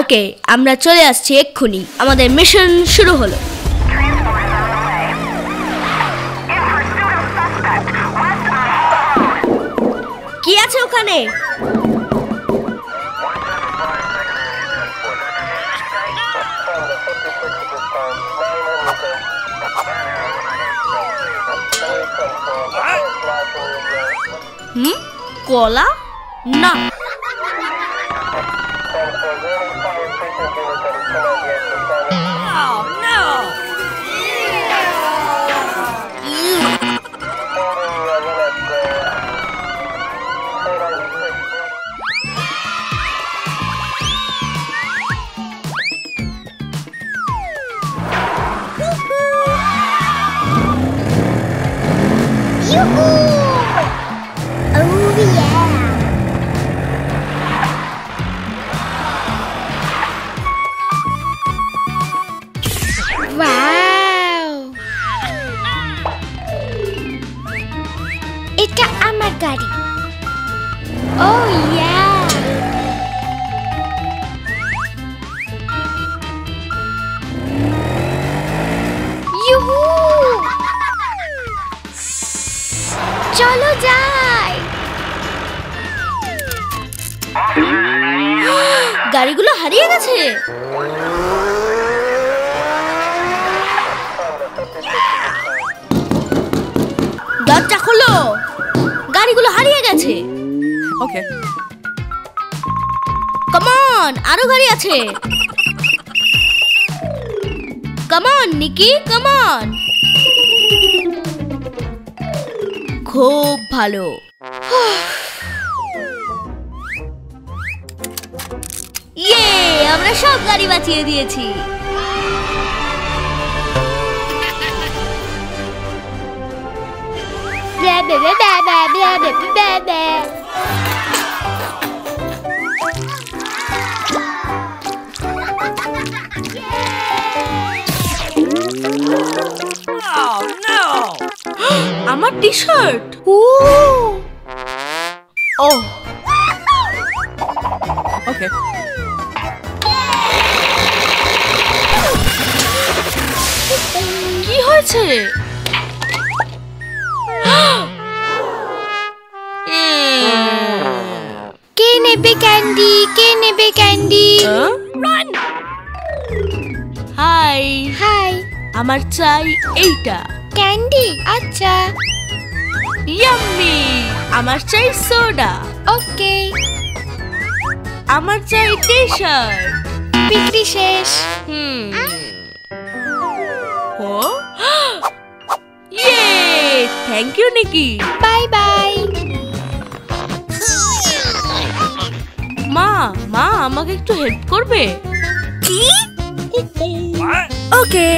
ওকে আমরা চলে আসছি এক্ষুনি। আমাদের মিশন শুরু হলো। কি আছে ওখানে? 嗯？果了？那。আমার গাড়ি। Oh yeah. ইউহু চলো যাই। গাড়িগুলো হারিয়ে গেছে। দরজা খোলো। গাড়িগুলো হারিয়ে গেছে। Okay. কমন আরও গাড়ি আছে। কমন নিকি কমন খুব ভালো। ইয়ে আমরা সব গাড়ি বাঁচিয়ে দিয়েছি। আমার টি শার্ট. ও Okay. কি হয়েছে নেবে ক্যান্ডি। রান হাই হাই আমার চাই এইটা। ক্যান্ডি আচ্ছা। ইয়াম্মি আমার চাই সোডা ওকে। আমার চাই টি শার্ট বিক্রি শেষ। হুম। ও। ইয়ে thank you Nicky bye bye. মা আমাকে একটু হেল্প করবে? ওকে।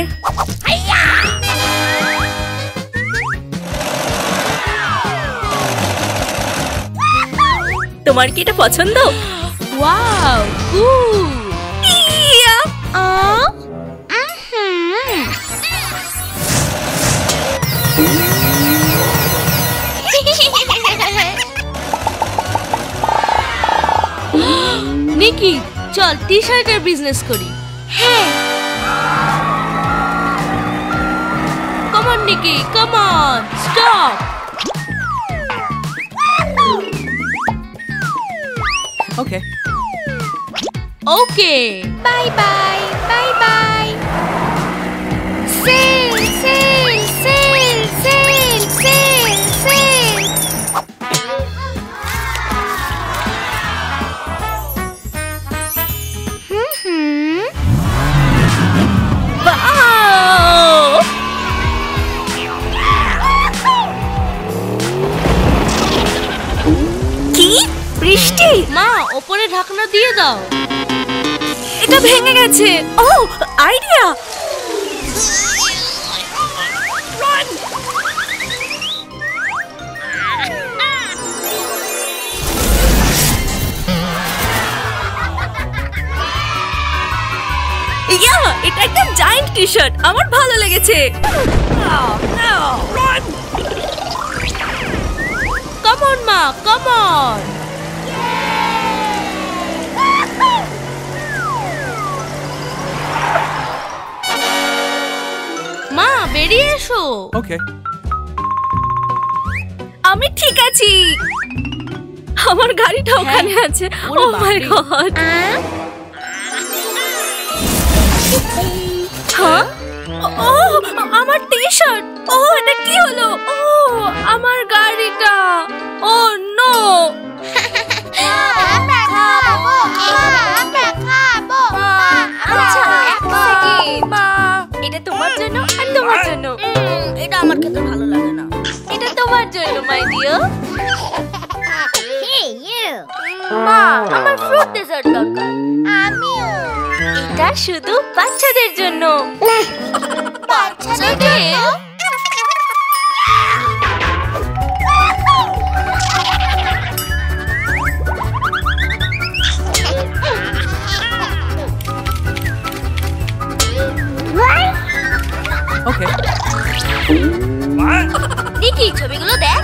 তোমার কি এটা পছন্দ? Wow cool yeah! আ? চল টি শার্টের বিজনেস করি। হ্যাঁ। Come on Nicky come on stop okay okay bye bye bye bye sale কি? বৃষ্টি? মা ওপরে ঢাকনা দিয়ে দাও। এটা ভেঙে গেছে। ও আইডিয়া! ইয়া এটা একটা জায়ান্ট টি শার্ট আমার ভালো লেগেছে। Grandma, come on! মা বেরিয়ে এসো। ওকে আমি ঠিক আছি। আমার গাড়িটা হ্যাঁ, ওখানে আছে। oh হ্যাঁ? ও মাই গড আমার টি শার্ট ও এটা কি হলো? ও আমার গাড়িটা। Oh no. আচ্ছা এটা তোমার জন্য আর তোমার জন্য। এটা আমার খেতে ভালো লাগে না। এটা তোমার জন্য মাই ডিয়ার Hey মা আমার ফ্রুট ডেজার্ট দরকার। আমিও। এটা শুধু বাচ্চাদের জন্য। বাচ্চাদের Okay. What? দেখি ছবিগুলো দেখ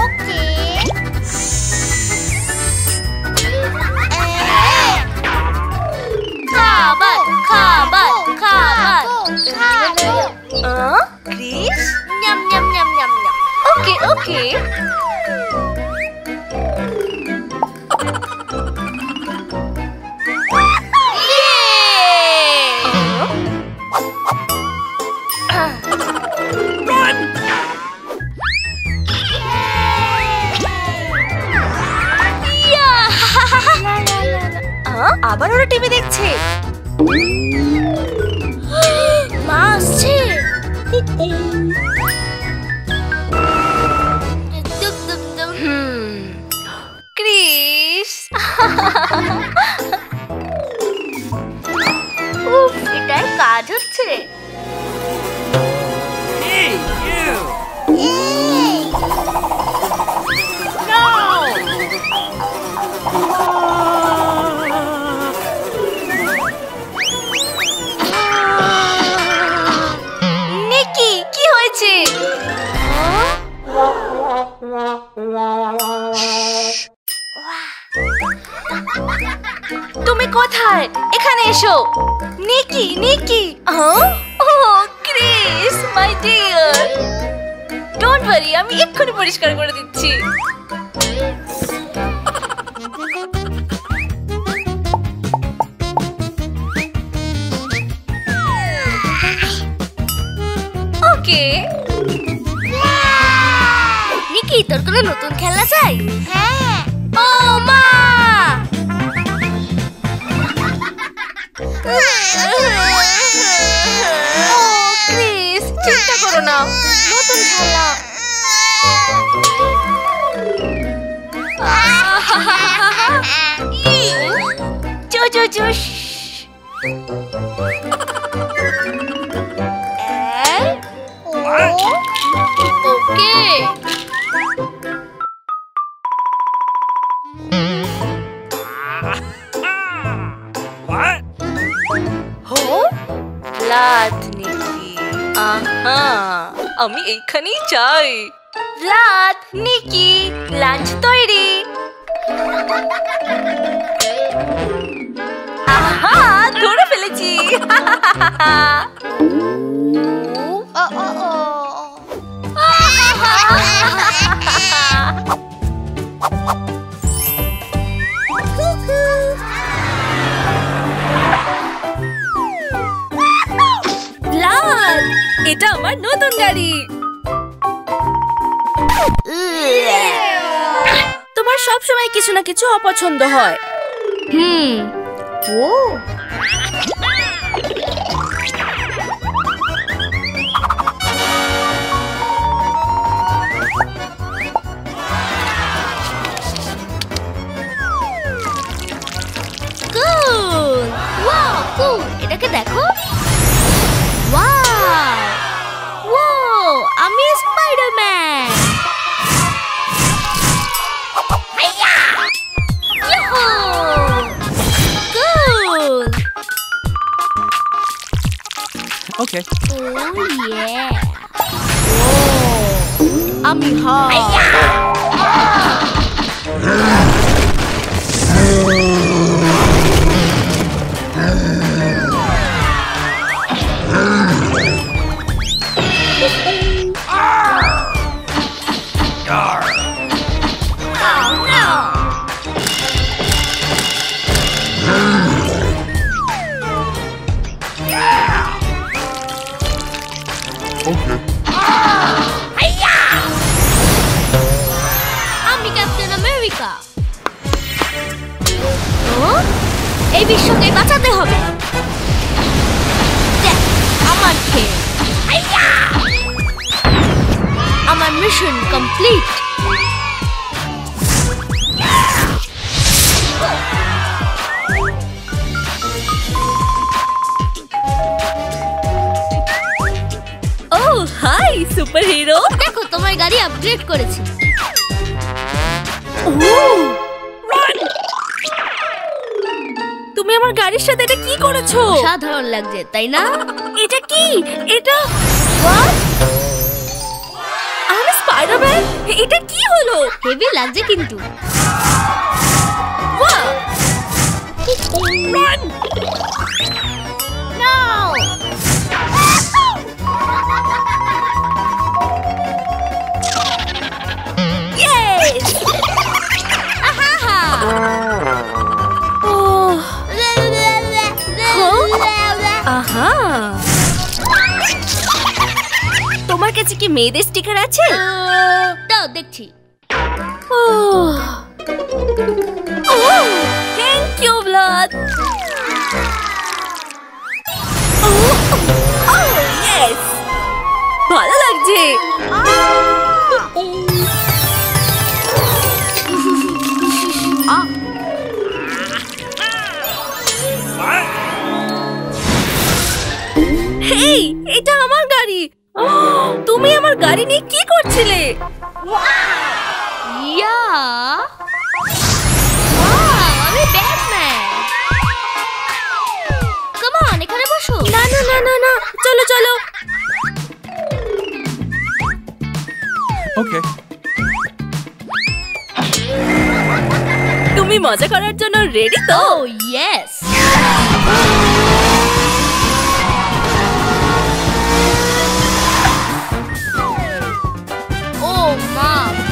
ওকে খাবার খাবার খাবার খাবো Chris nyam nyam nyam nyam nyam okay okay Nicky oh Chris my dear don't worry আমি এক্ষুনি পরিষ্কার করে দিচ্ছি। ওকে নিকি তোর কোনো নতুন খেলনা চাই? হ্যাঁ। ও মা! ও ক্রিস চিন্তা করো না নতুন খেলা চো চো চো লাত নিকি আহা আমি এইখানেই চাই রাত নিকি লাঞ্চ তৈরি। আহা ধরে ফেলেছি। এটা আমার নতুন গাড়ি। তোমার সব সময় কিছু না কিছু অপছন্দ হয়। হুম। ও। Okay. Oh yeah. আমি হাই বিশ্বকে complete oh hi superhero দেখো তোমার গাড়ি আপগ্রেড করেছি। তুমি আমার গাড়ির সাথে এটা কি করেছ? সাধারণ লাগছে তাই না? এটা কি? এটা হোয়াট আমি এটা কি হলো? হেভি লাগছে কিন্তু। রান নাও কাছে কি মেয়েদের স্টিকার আছে? দাও দেখছি। থ্যাংক ইউ ব্লাড ইয়েস ভালো লাগছে। গাড়ি নিয়ে কি করছিলে? ইয়া! আমি ব্যাটম্যান। কাম অন এখানে বসো। না না না না না চলো চলো. তুমি মজা করার জন্য রেডি তো? Yes Oh, Mom.